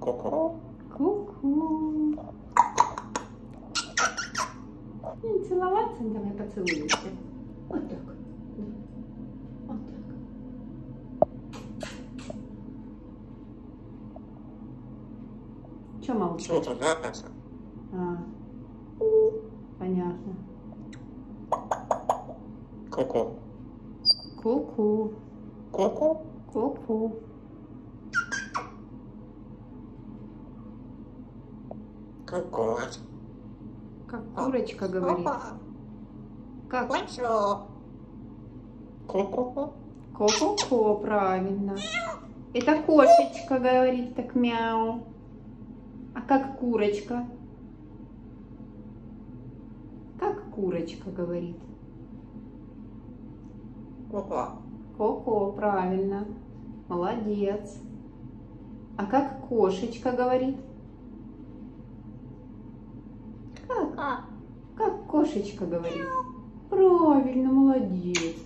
Ку-ку. Ку-ку. И целоваться, давай поцелуемся. Вот так. Вот так. Че молчишь? Тут нравится? А. Понятно. Ку-ку. Ку-ку. Ку-ку. Ку-ку. Ку-ку. Как курочка говорит. Как? Ку-ку. Ко-ко-ко, правильно. Это кошечка говорит так мяу. А как курочка? Как курочка говорит? Ку-ку. Ко-ко, правильно. Молодец. А как кошечка говорит? Как? А. Как кошечка говорит? Правильно, молодец.